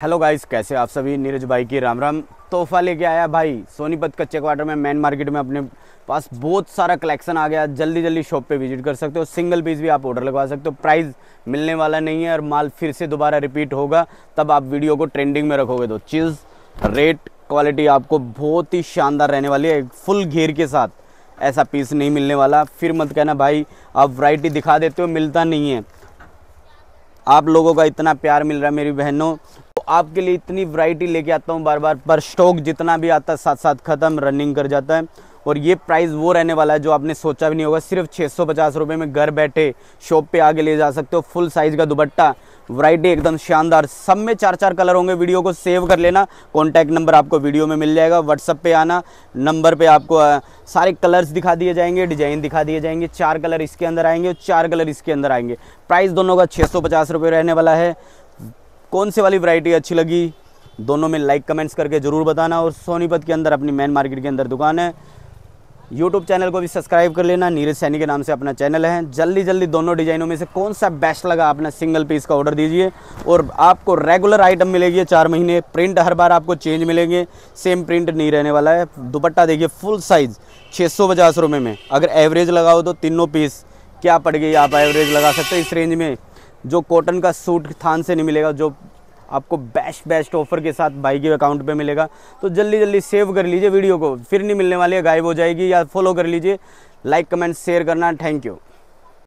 Hello guys, कैसे आप सभी? नीरज भाई की राम राम। तोहफा लेके आया भाई सोनीपत कच्चे क्वार्टर में मेन मार्केट में अपने पास बहुत सारा कलेक्शन आ गया। जल्दी जल्दी शॉप पे विज़िट कर सकते हो। सिंगल पीस भी आप ऑर्डर लगवा सकते हो। प्राइस मिलने वाला नहीं है और माल फिर से दोबारा रिपीट होगा, तब आप वीडियो को ट्रेंडिंग में रखोगे तो। चीज़ रेट क्वालिटी आपको बहुत ही शानदार रहने वाली है। फुल घेर के साथ ऐसा पीस नहीं मिलने वाला। फिर मत कहना भाई, आप वैरायटी दिखा देते हो, मिलता नहीं है। आप लोगों का इतना प्यार मिल रहा है मेरी बहनों। आपके लिए इतनी वैरायटी लेके आता हूँ बार बार पर स्टॉक जितना भी आता है साथ साथ ख़त्म रनिंग कर जाता है। और ये प्राइस वो रहने वाला है जो आपने सोचा भी नहीं होगा। सिर्फ़ छः सौ में घर बैठे शॉप पे आगे ले जा सकते हो। फुल साइज़ का दुपट्टा। वैरायटी एकदम शानदार। सब में चार चार कलर होंगे। वीडियो को सेव कर लेना। कॉन्टैक्ट नंबर आपको वीडियो में मिल जाएगा। व्हाट्सअप पे आना। नंबर पे आपको सारे कलर्स दिखा दिए जाएँगे। डिज़ाइन दिखा दिए जाएँगे। चार कलर इसके अंदर आएँगे और चार कलर इसके अंदर आएँगे। प्राइस दोनों का छः सौ रहने वाला है। कौन सी वाली वैरायटी अच्छी लगी? दोनों में लाइक कमेंट्स करके ज़रूर बताना और सोनीपत के अंदर अपनी मेन मार्केट के अंदर दुकान है। यूट्यूब चैनल को भी सब्सक्राइब कर लेना। नीरज सैनी के नाम से अपना चैनल है। जल्दी जल्दी दोनों डिजाइनों में से कौन सा बेस्ट लगा अपना सिंगल पीस का ऑर्डर दीजिए और आपको रेगुलर आइटम मिलेगी चार महीने। प्रिंट हर बार आपको चेंज मिलेंगे। सेम प्रिंट नहीं रहने वाला है। दुपट्टा देखिए फुल साइज़ छः सौ पचास रुपये में। अगर एवरेज लगाओ तो तीनों पीस क्या पड़ गई? आप एवरेज लगा सकते हैं इस रेंज में। जो कॉटन का सूट थान से नहीं मिलेगा, जो आपको बेस्ट बेस्ट ऑफ़र के साथ भाई के अकाउंट पे मिलेगा। तो जल्दी जल्दी सेव कर लीजिए वीडियो को, फिर नहीं मिलने वाली है, गायब हो जाएगी या फॉलो कर लीजिए। लाइक कमेंट शेयर करना। Thank you